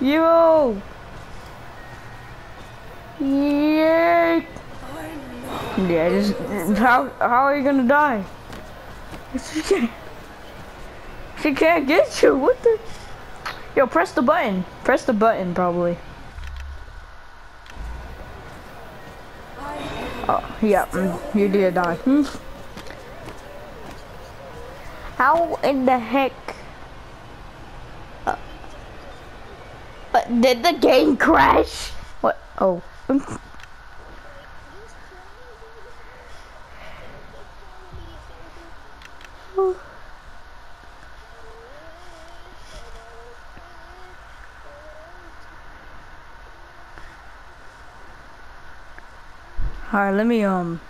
Yo! Yeah! Yeah, just, how, how are you gonna die? She can't, she can't get you, what the? Yo, press the button. Press the button, probably. Oh, yeah, mm, you did die. Hmm. How in the heck? Did the game crash? What? Oh. Alright, let me, um...